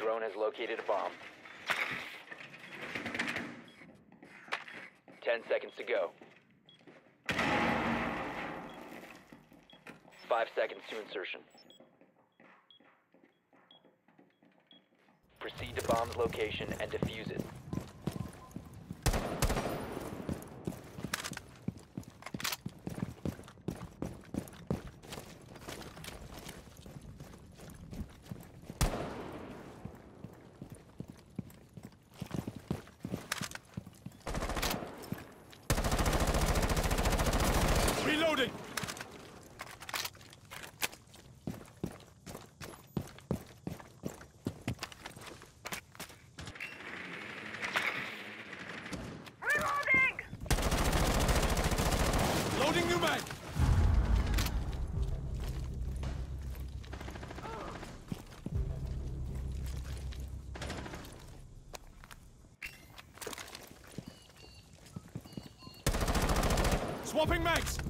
drone has located a bomb. Ten seconds to go. Five seconds to insertion. Proceed to bomb's location and defuse it. Reloading! Reloading! Loading new mag! Swapping mags!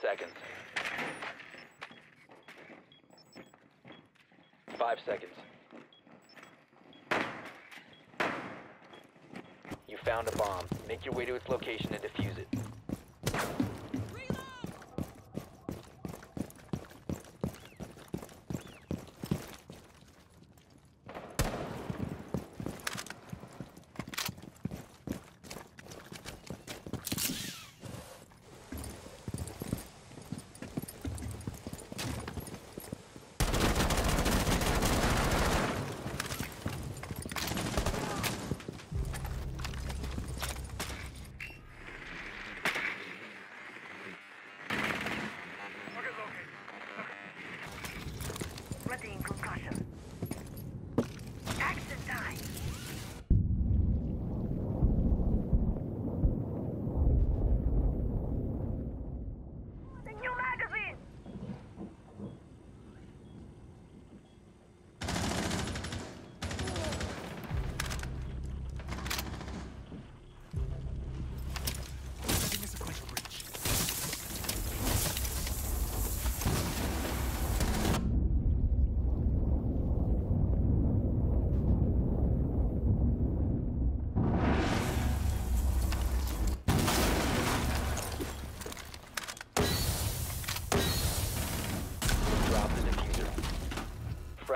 seconds. Five seconds. You found a bomb. Make your way to its location and defuse it.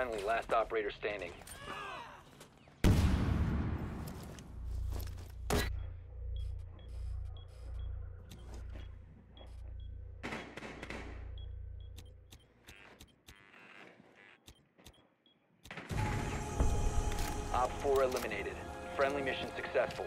Friendly, last operator standing. Op 4 eliminated. Friendly mission successful.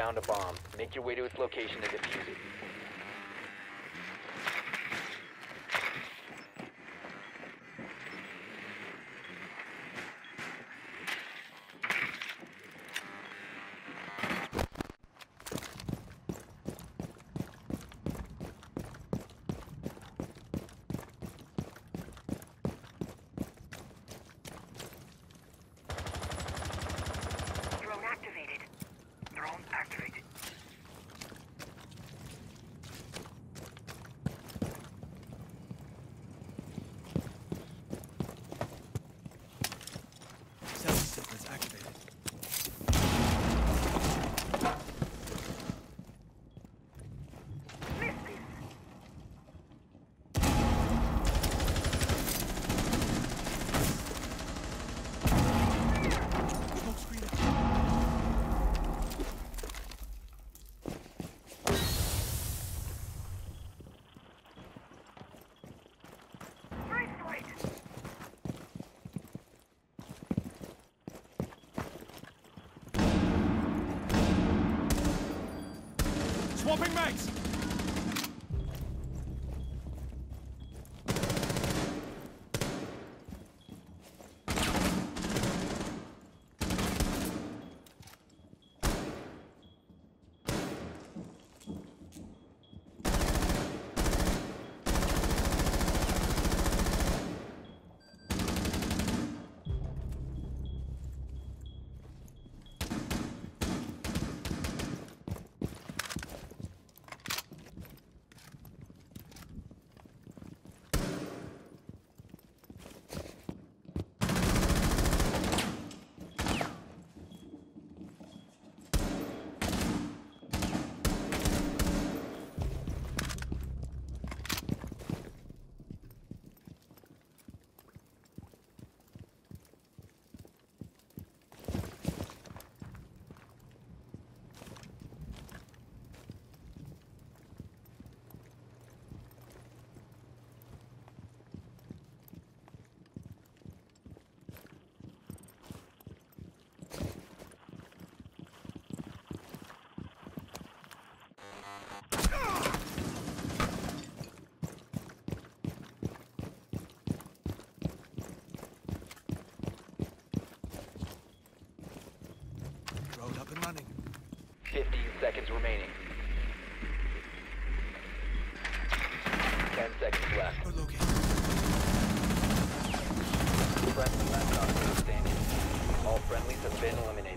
found a bomb. Make your way to its location and defuse it. Seconds remaining. Ten seconds left. Friendly operator standing. All friendlies have been eliminated.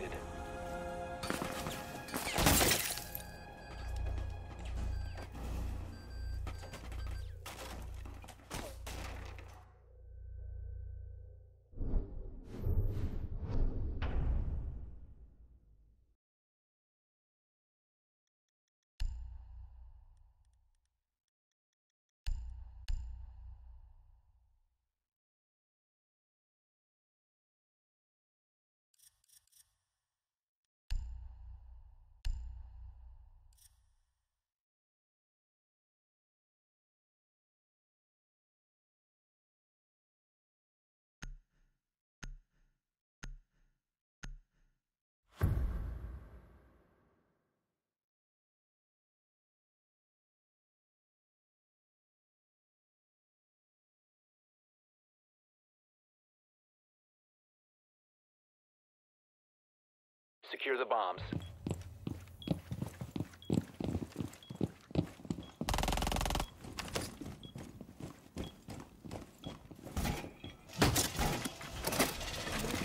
Secure the bombs.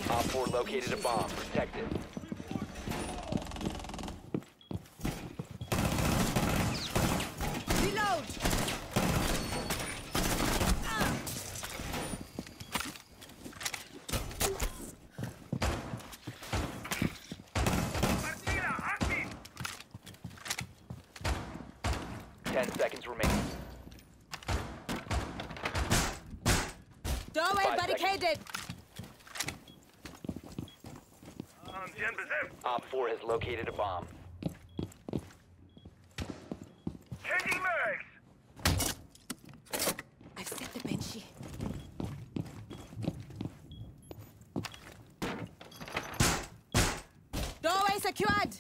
OpFor located a bomb. Protect it. Reload! Partida, active! Ten seconds remaining. Doorway Five barricaded! Ancien besetzt! Op 4 has located a bomb. Changing mags! I've set the Banshee. Doorway secured!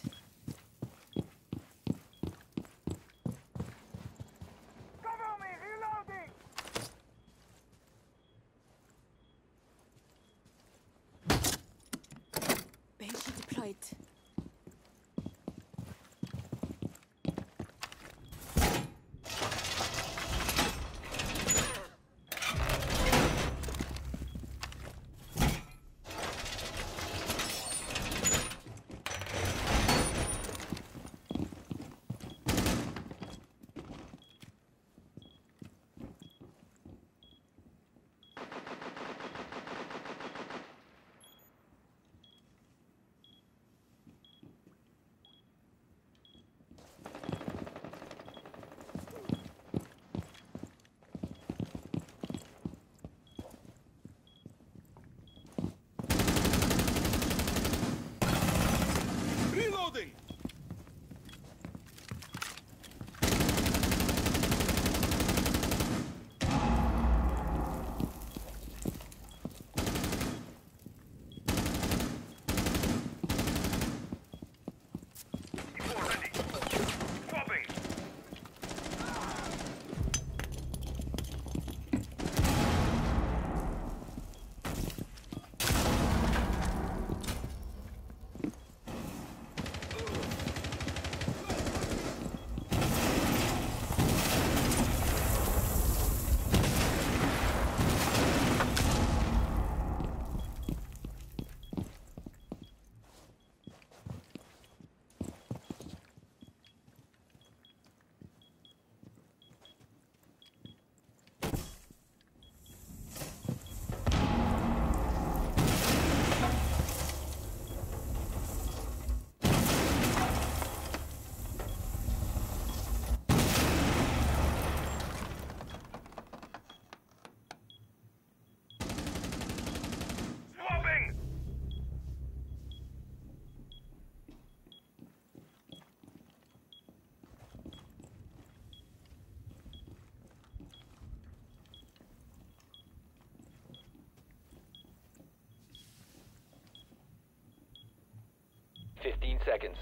15 seconds.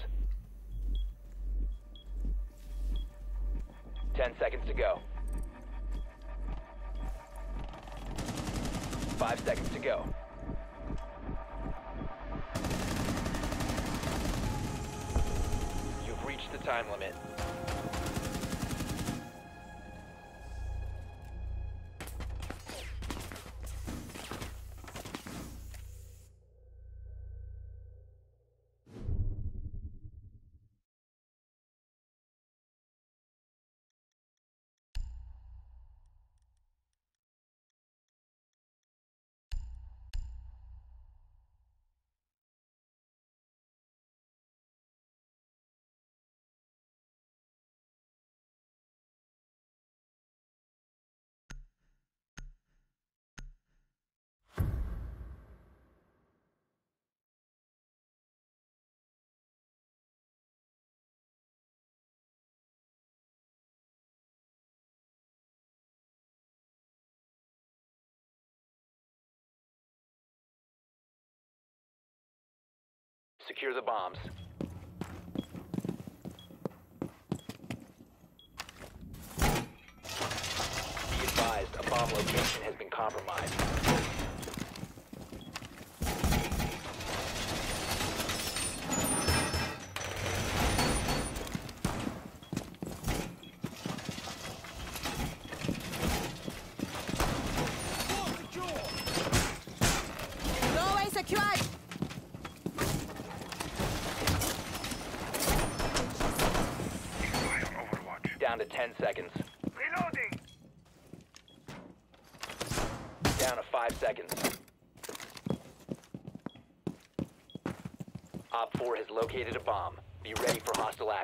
10 seconds to go. 5 seconds to go. You've reached the time limit. Secure the bombs. Be advised, a bomb location has been compromised. Doorway secured! Fire Overwatch. Down to 10 seconds. Reloading. Down to 5 seconds. OpFor has located a bomb. Be ready for hostile action.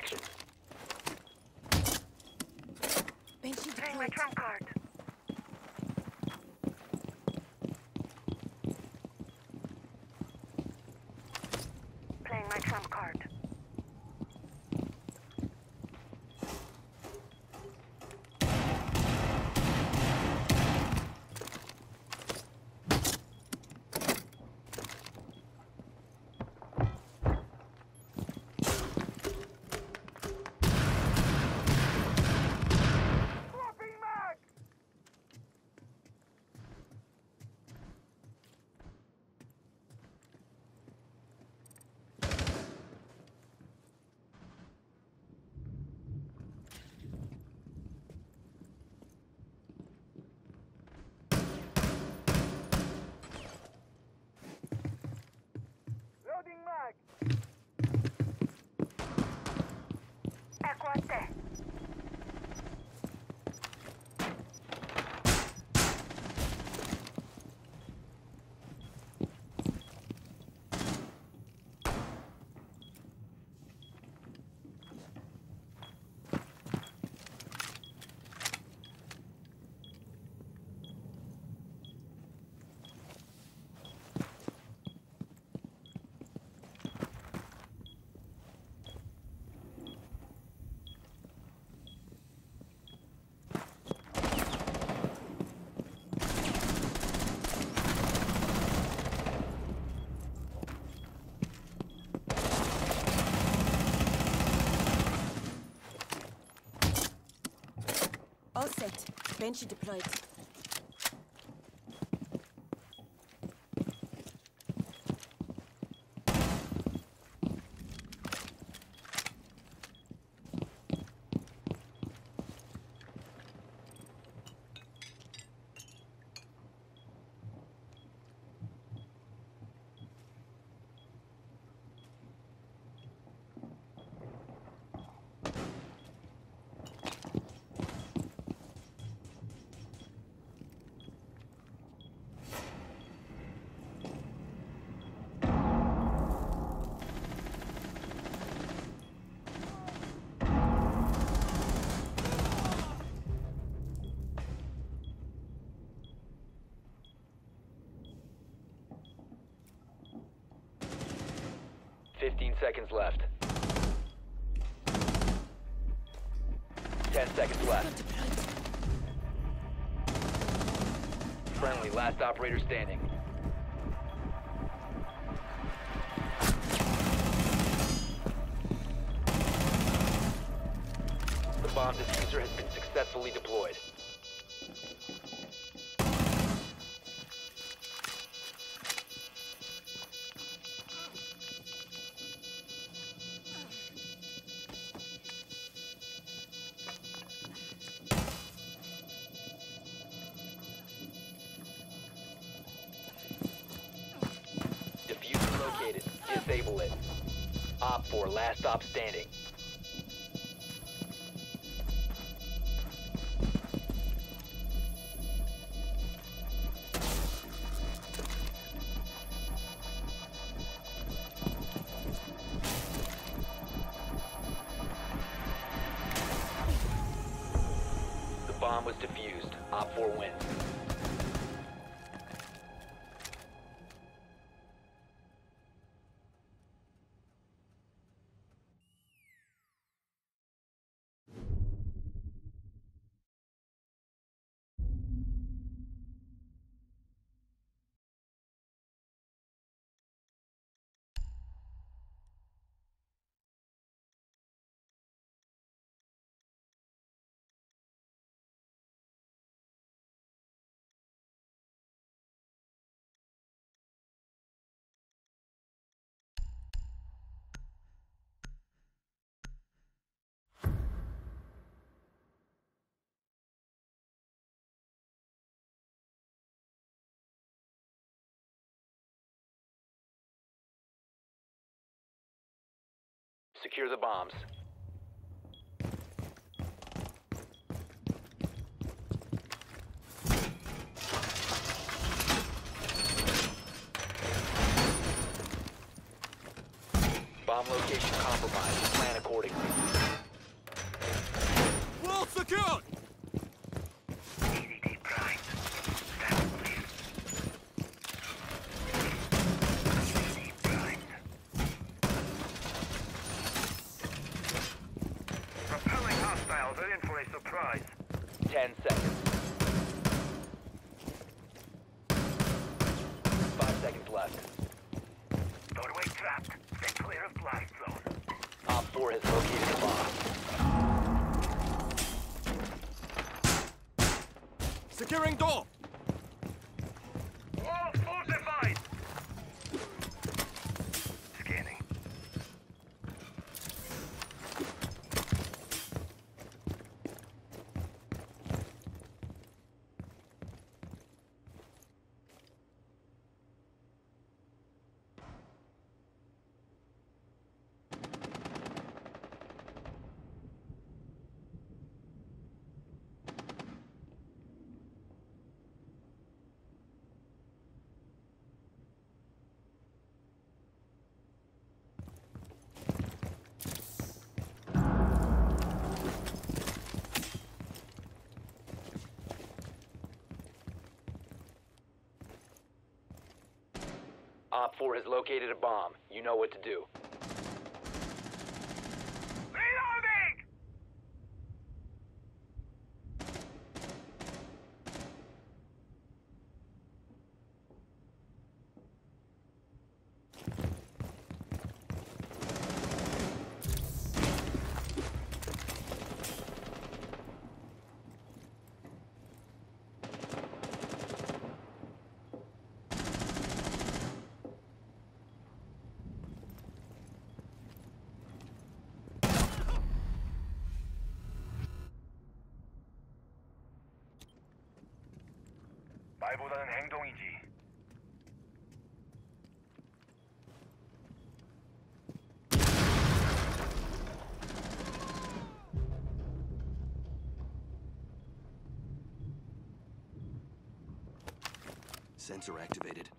Banshee deployed. Seconds left. Ten seconds left. Friendly, last operator standing. Disable it. OpFor, last stop standing. Secure the bombs. Bomb location compromised. Plan accordingly. Wall secured! EDD primed. Stand clear. EDD primed. Repelling hostiles are in for a surprise. 10 seconds. 5 seconds left. Doorway trapped. Stay clear of blast zone. OpFor has located a bomb. Securing door! Wall fortified! Scanning. OpFor has located a bomb. You know what to do. 말보다는 행동이지. Sensor activated.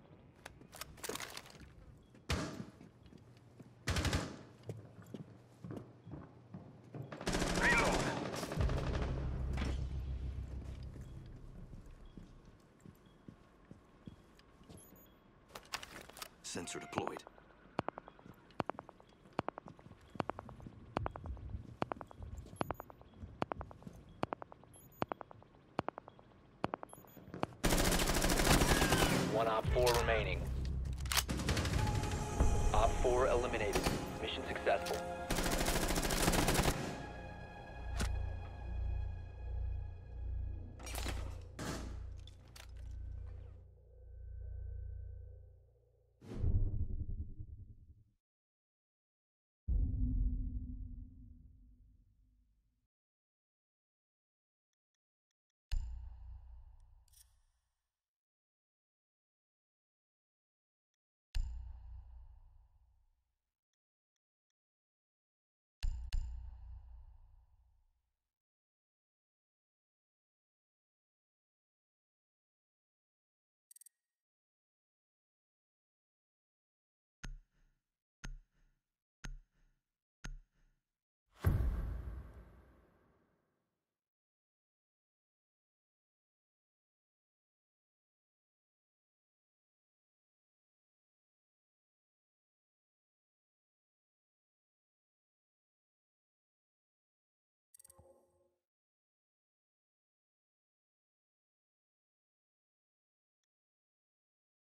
4 remaining.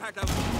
Impact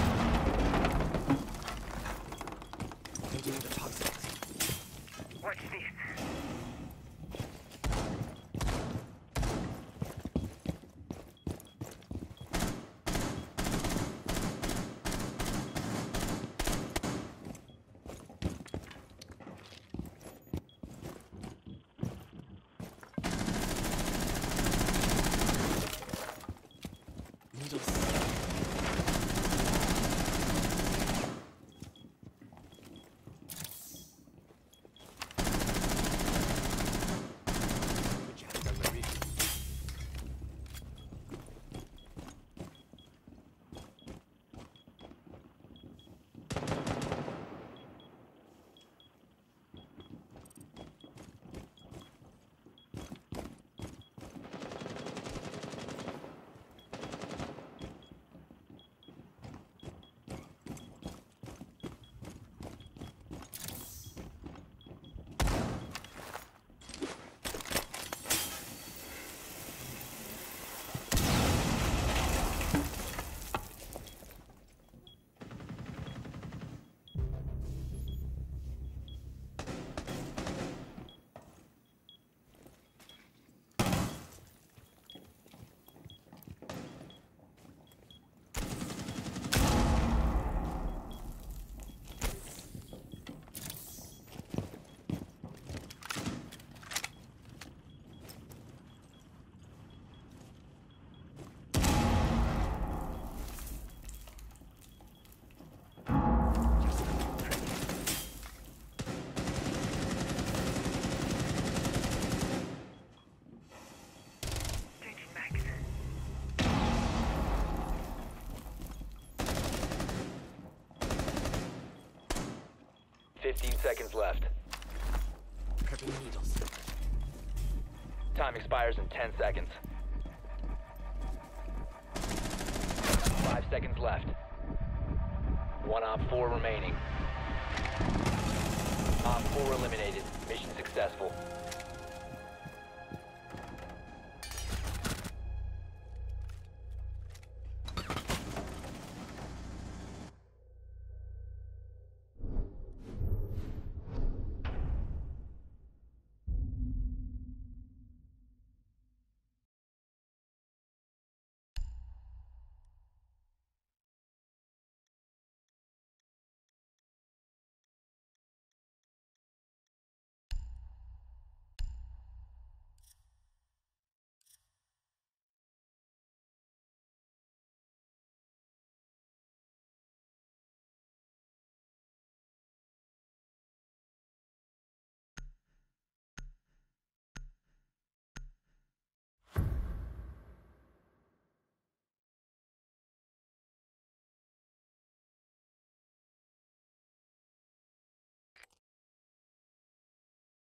15 seconds left. Prepping needles. Time expires in 10 seconds. 5 seconds left. One OpFor remaining. OpFor eliminated. Mission successful.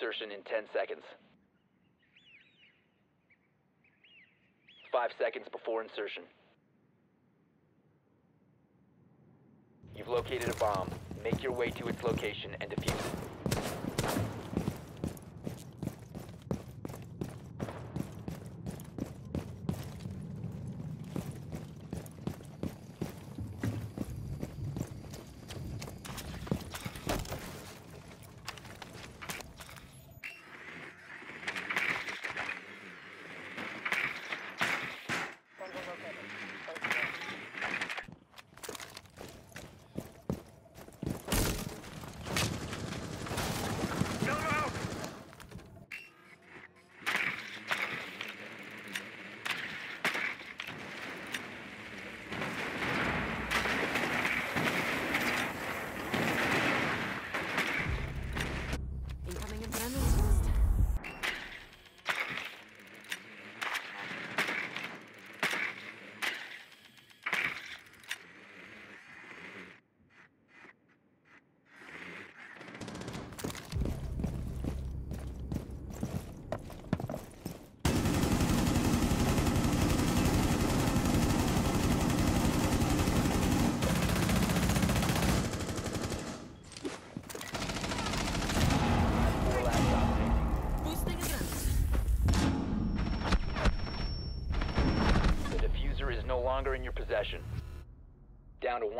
Insertion in 10 seconds. Five seconds before insertion. You've located a bomb. Make your way to its location and defuse it.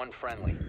One friendly.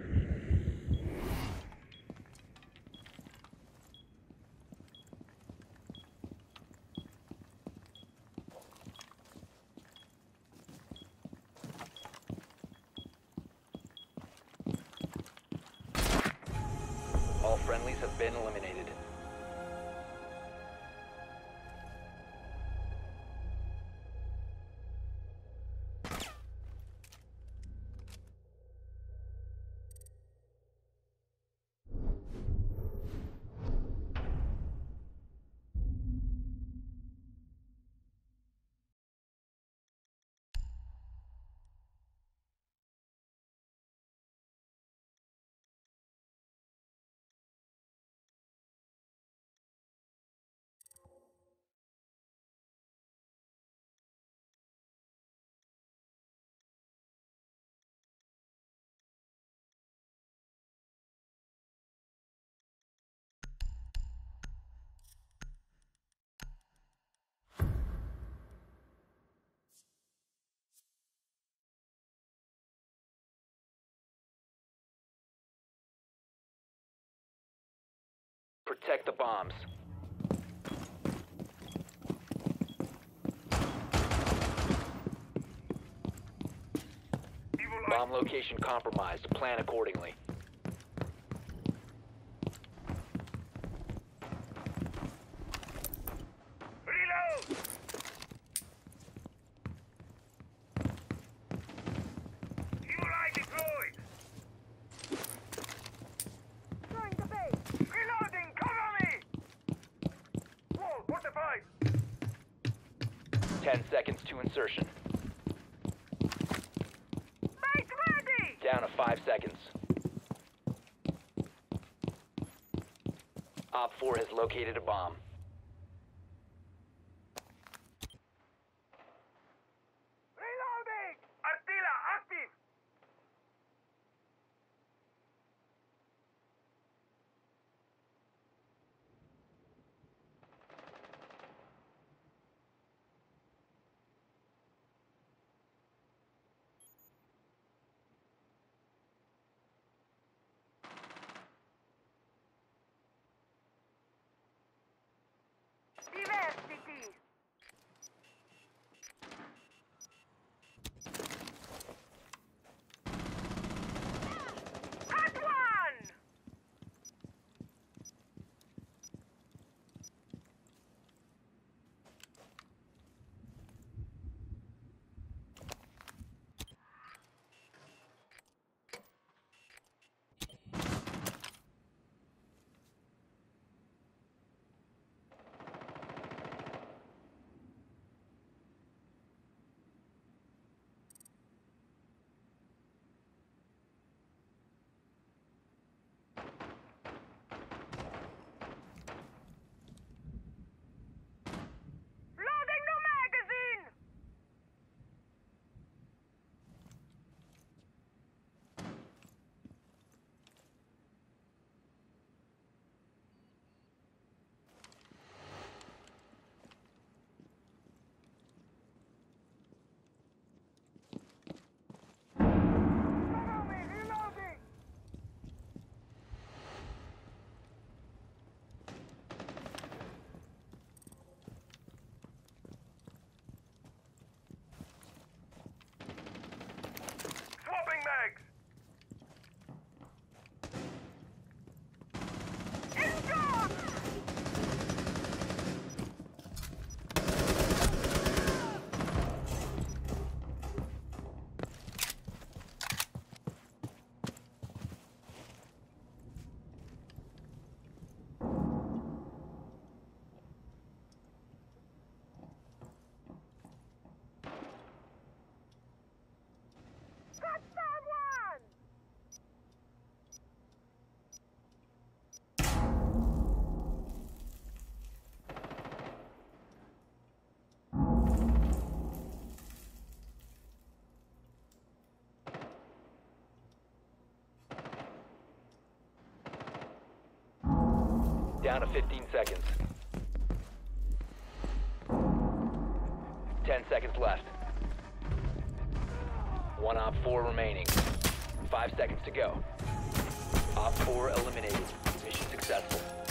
Protect the bombs. Bomb location compromised. Plan accordingly. To insertion. Down to five seconds. OpFor has located a bomb. Down to 15 seconds. 10 seconds left. One OpFor remaining. 5 seconds to go. OpFor eliminated. Mission successful.